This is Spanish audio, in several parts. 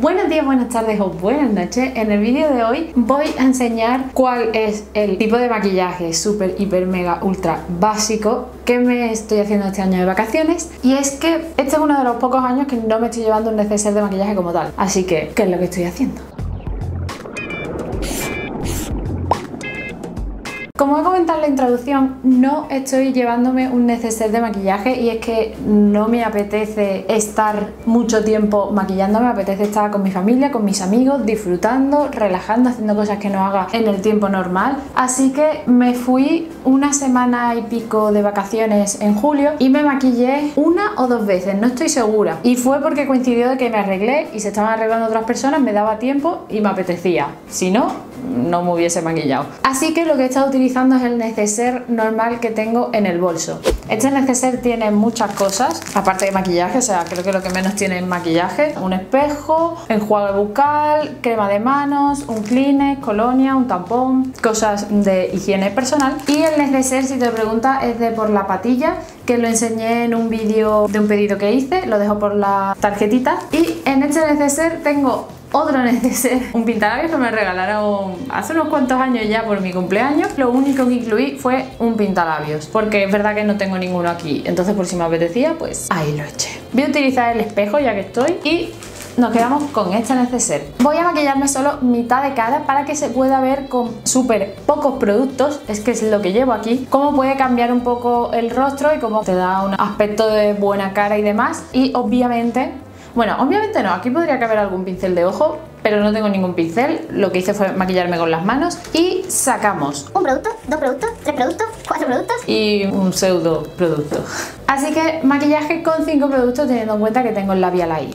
Buenos días, buenas tardes o buenas noches. En el vídeo de hoy voy a enseñar cuál es el tipo de maquillaje súper, hiper, mega, ultra básico que me estoy haciendo este año de vacaciones. Y es que este es uno de los pocos años que no me estoy llevando un neceser de maquillaje como tal. Así que, ¿qué es lo que estoy haciendo? Como he comentado en la introducción, no estoy llevándome un neceser de maquillaje y es que no me apetece estar mucho tiempo maquillándome, me apetece estar con mi familia, con mis amigos, disfrutando, relajando, haciendo cosas que no haga en el tiempo normal. Así que me fui una semana y pico de vacaciones en julio y me maquillé una o dos veces, no estoy segura. Y fue porque coincidió de que me arreglé y se estaban arreglando otras personas, me daba tiempo y me apetecía. Si no, no me hubiese maquillado. Así que lo que he estado utilizando es el neceser normal que tengo en el bolso. Este neceser tiene muchas cosas, aparte de maquillaje, o sea, creo que lo que menos tiene es maquillaje. Un espejo, enjuague bucal, crema de manos, un Kleenex, colonia, un tampón, cosas de higiene personal. Y el neceser, si te preguntas, es de por la patilla, que lo enseñé en un vídeo de un pedido que hice, lo dejo por la tarjetita. Y en este neceser tengo otro neceser, un pintalabios que me regalaron hace unos cuantos años ya por mi cumpleaños. Lo único que incluí fue un pintalabios, porque es verdad que no tengo ninguno aquí, entonces por si me apetecía, pues ahí lo eché. Voy a utilizar el espejo ya que estoy y nos quedamos con este neceser. Voy a maquillarme solo mitad de cara para que se pueda ver con súper pocos productos, es que es lo que llevo aquí, cómo puede cambiar un poco el rostro y cómo te da un aspecto de buena cara y demás. Y obviamente bueno, obviamente no, aquí podría caber algún pincel de ojo, pero no tengo ningún pincel. Lo que hice fue maquillarme con las manos y sacamos un producto, dos productos, tres productos, cuatro productos y un pseudo producto. Así que maquillaje con cinco productos teniendo en cuenta que tengo el labial ahí.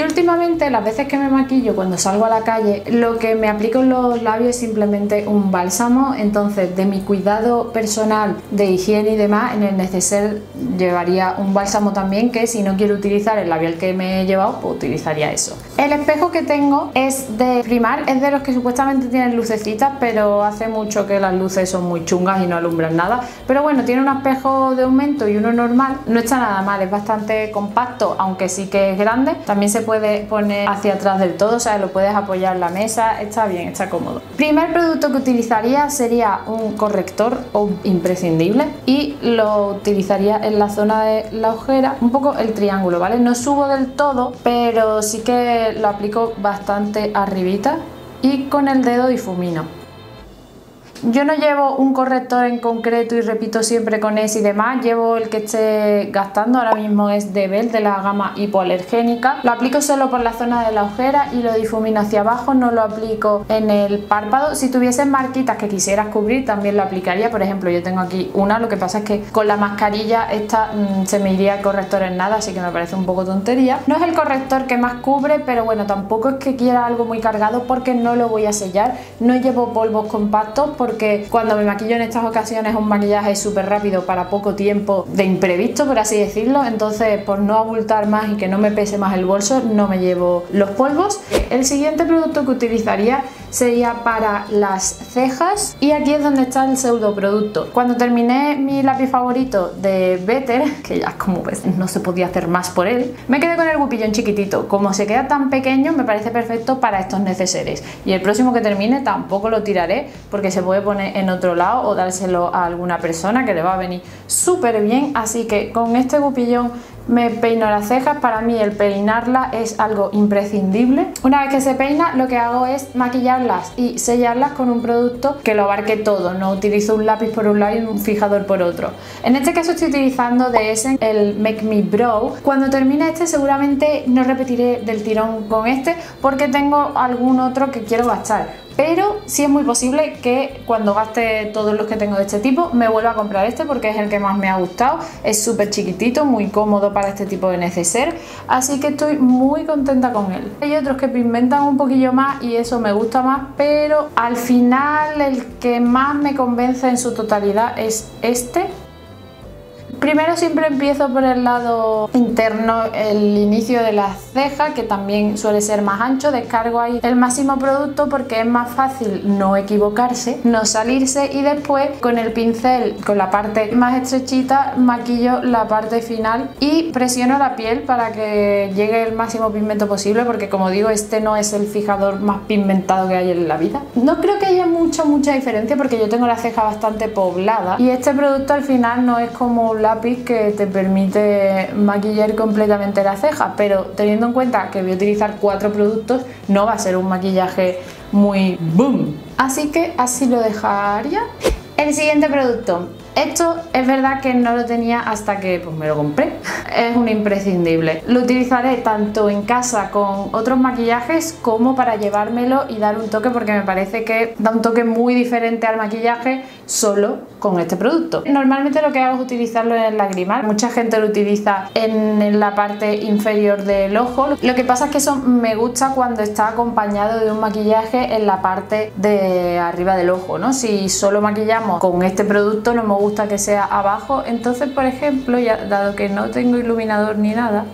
Yo últimamente, las veces que me maquillo cuando salgo a la calle, lo que me aplico en los labios es simplemente un bálsamo. Entonces, de mi cuidado personal, de higiene y demás, en el neceser llevaría un bálsamo también, que si no quiero utilizar el labial que me he llevado, pues utilizaría eso. El espejo que tengo es de Primar, es de los que supuestamente tienen lucecitas, pero hace mucho que las luces son muy chungas y no alumbran nada. Pero bueno, tiene un espejo de aumento y uno normal, no está nada mal, es bastante compacto, aunque sí que es grande. También se puede poner hacia atrás del todo, o sea, lo puedes apoyar en la mesa, está bien, está cómodo. Primer producto que utilizaría sería un corrector o imprescindible y lo utilizaría en la zona de la ojera, un poco el triángulo, ¿vale? No subo del todo, pero sí que lo aplico bastante arribita y con el dedo difumino. Yo no llevo un corrector en concreto y repito siempre con ese y demás, llevo el que esté gastando, ahora mismo es de Bell de la gama hipoalergénica. Lo aplico solo por la zona de la ojera y lo difumino hacia abajo, no lo aplico en el párpado. Si tuviesen marquitas que quisieras cubrir también lo aplicaría, por ejemplo yo tengo aquí una, lo que pasa es que con la mascarilla esta mm, se me iría el corrector en nada, así que me parece un poco tontería. No es el corrector que más cubre, pero bueno, tampoco es que quiera algo muy cargado porque no lo voy a sellar, no llevo polvos compactos porque cuando me maquillo en estas ocasiones un maquillaje súper rápido para poco tiempo de imprevisto, por así decirlo, entonces por no abultar más y que no me pese más el bolso, no me llevo los polvos. El siguiente producto que utilizaría sería para las cejas y aquí es donde está el pseudo producto. Cuando terminé mi lápiz favorito de Better, que ya como ves no se podía hacer más por él, me quedé con el gupillón chiquitito. Como se queda tan pequeño me parece perfecto para estos neceseres y el próximo que termine tampoco lo tiraré porque se puede poner en otro lado o dárselo a alguna persona que le va a venir súper bien así que con este gupillón me peino las cejas, para mí el peinarla es algo imprescindible. Una vez que se peina lo que hago es maquillarlas y sellarlas con un producto que lo abarque todo, no utilizo un lápiz por un lado y un fijador por otro. En este caso estoy utilizando de Essence el Make Me Brow. Cuando termine este seguramente no repetiré del tirón con este porque tengo algún otro que quiero gastar pero sí es muy posible que cuando gaste todos los que tengo de este tipo me vuelva a comprar este porque es el que más me ha gustado, es súper chiquitito, muy cómodo para este tipo de neceser, así que estoy muy contenta con él. Hay otros que pigmentan un poquillo más y eso me gusta más, pero al final el que más me convence en su totalidad es este Primero siempre empiezo por el lado interno, el inicio de la ceja, que también suele ser más ancho. Descargo ahí el máximo producto porque es más fácil no equivocarse, no salirse y después con el pincel, con la parte más estrechita, maquillo la parte final y presiono la piel para que llegue el máximo pigmento posible porque como digo, este no es el fijador más pigmentado que hay en la vida. No creo que haya mucha, mucha diferencia porque yo tengo la ceja bastante poblada y este producto al final no es como un que te permite maquillar completamente la ceja, pero teniendo en cuenta que voy a utilizar cuatro productos, no va a ser un maquillaje muy boom. Así que así lo dejaría. El siguiente producto esto es verdad que no lo tenía hasta que pues, me lo compré. Es un imprescindible. Lo utilizaré tanto en casa con otros maquillajes como para llevármelo y dar un toque porque me parece que da un toque muy diferente al maquillaje solo con este producto. Normalmente lo que hago es utilizarlo en el lagrimal. Mucha gente lo utiliza en la parte inferior del ojo. Lo que pasa es que eso me gusta cuando está acompañado de un maquillaje en la parte de arriba del ojo, ¿no? Si solo maquillamos con este producto no me gusta que sea abajo. Entonces, por ejemplo, ya dado que no tengo iluminador ni nada,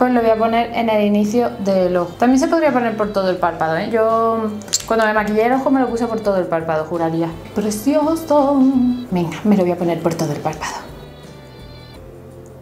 pues lo voy a poner en el inicio del ojo. También se podría poner por todo el párpado, ¿eh? Yo cuando me maquillé el ojo me lo puse por todo el párpado, juraría. Precioso. Venga, me lo voy a poner por todo el párpado.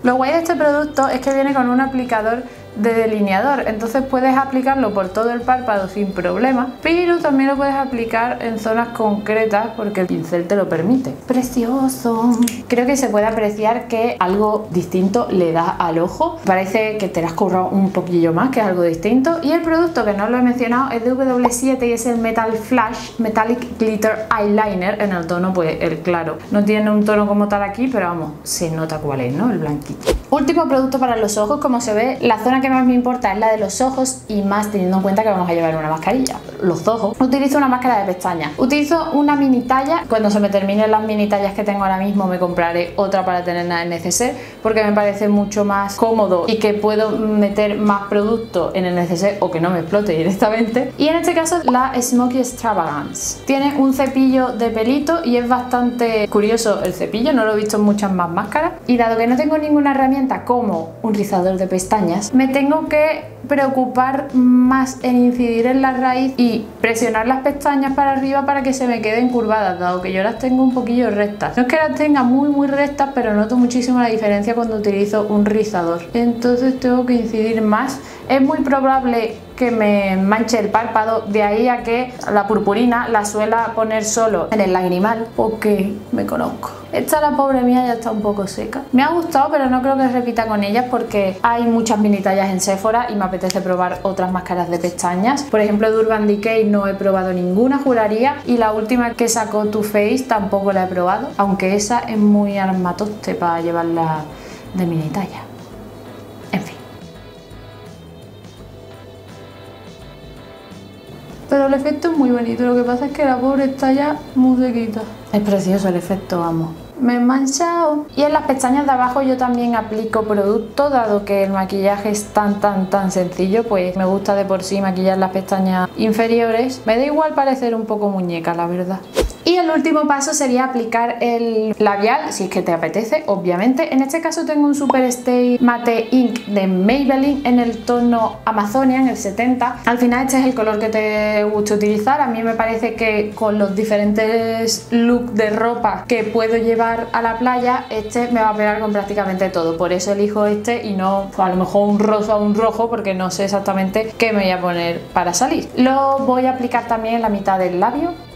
Lo guay de este producto es que viene con un aplicador de delineador, entonces puedes aplicarlo por todo el párpado sin problema, pero también lo puedes aplicar en zonas concretas porque el pincel te lo permite. ¡Precioso! Creo que se puede apreciar que algo distinto le da al ojo. Parece que te lo has currado un poquillo más, que es algo distinto. Y el producto que no lo he mencionado es de W7 y es el Metal Flash Metallic Glitter Eyeliner en el tono, pues el claro. No tiene un tono como tal aquí, pero vamos, se nota cuál es, ¿no? El blanquito. Último producto para los ojos, como se ve, la zona que más me importa es la de los ojos y más teniendo en cuenta que vamos a llevar una mascarilla. Los ojos. Utilizo una máscara de pestañas. Utilizo una mini talla. Cuando se me terminen las mini tallas que tengo ahora mismo me compraré otra para tenerla en neceser porque me parece mucho más cómodo y que puedo meter más producto en el neceser o que no me explote directamente. Y en este caso la Smoky Extravagance. Tiene un cepillo de pelito y es bastante curioso el cepillo, no lo he visto en muchas más máscaras. Y dado que no tengo ninguna herramienta como un rizador de pestañas, me tengo que preocupar más en incidir en la raíz y presionar las pestañas para arriba para que se me queden curvadas, dado que yo las tengo un poquillo rectas. No es que las tenga muy muy rectas, pero noto muchísimo la diferencia cuando utilizo un rizador. Entonces tengo que incidir más. Es muy probable que me manche el párpado, de ahí a que la purpurina la suela poner solo en el lagrimal, porque me conozco. Esta la pobre mía ya está un poco seca. Me ha gustado, pero no creo que repita con ellas porque hay muchas mini tallas en Sephora y me apetece probar otras máscaras de pestañas. Por ejemplo, de Urban Decay no he probado ninguna, juraría, y la última que sacó Too Faced tampoco la he probado, aunque esa es muy armatoste para llevarla de mini talla. Pero el efecto es muy bonito, lo que pasa es que la pobre está ya muy sequita. Es precioso el efecto, vamos. Me he manchado. Y en las pestañas de abajo yo también aplico producto, dado que el maquillaje es tan tan tan sencillo, pues me gusta de por sí maquillar las pestañas inferiores. Me da igual parecer un poco muñeca, la verdad. Y el último paso sería aplicar el labial, si es que te apetece, obviamente. En este caso tengo un Super Stay Matte Ink de Maybelline en el tono Amazonia, en el 70. Al final este es el color que te gusta utilizar. A mí me parece que con los diferentes looks de ropa que puedo llevar a la playa, este me va a pegar con prácticamente todo. Por eso elijo este y no a lo mejor un rosa o un rojo, porque no sé exactamente qué me voy a poner para salir. Lo voy a aplicar también en la mitad del labio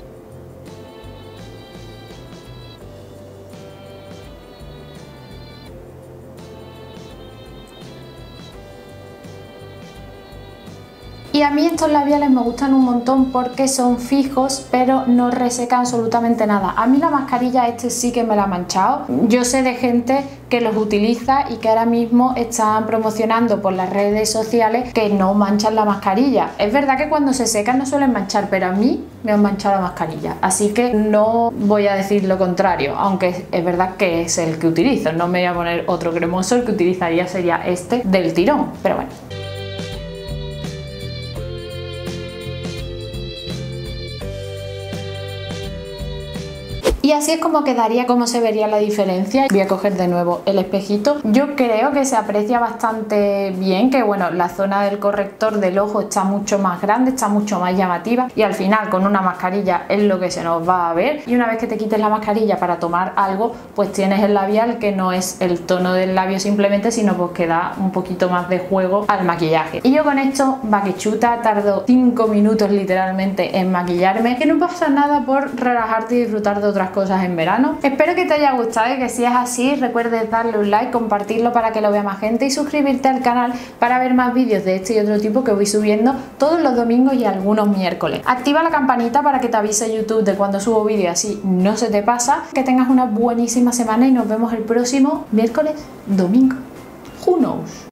Y a mí estos labiales me gustan un montón porque son fijos pero no resecan absolutamente nada. A mí la mascarilla este sí que me la ha manchado. Yo sé de gente que los utiliza y que ahora mismo están promocionando por las redes sociales que no manchan la mascarilla. Es verdad que cuando se secan no suelen manchar, pero a mí me han manchado la mascarilla. Así que no voy a decir lo contrario, aunque es verdad que es el que utilizo. No me voy a poner otro cremoso, el que utilizaría sería este del tirón. Pero bueno. Y así es como quedaría, como se vería la diferencia. Voy a coger de nuevo el espejito. Yo creo que se aprecia bastante bien que bueno, la zona del corrector del ojo está mucho más grande, está mucho más llamativa y al final con una mascarilla es lo que se nos va a ver. Y una vez que te quites la mascarilla para tomar algo, pues tienes el labial que no es el tono del labio simplemente, sino pues que da un poquito más de juego al maquillaje. Y yo con esto, va que chuta, tardo 5 minutos literalmente en maquillarme, que no pasa nada por relajarte y disfrutar de otras cosas en verano. Espero que te haya gustado y que si es así, recuerdes darle un like, compartirlo para que lo vea más gente y suscribirte al canal para ver más vídeos de este y otro tipo que voy subiendo todos los domingos y algunos miércoles. Activa la campanita para que te avise YouTube de cuando subo vídeo así no se te pasa. Que tengas una buenísima semana y nos vemos el próximo miércoles, domingo. Who knows?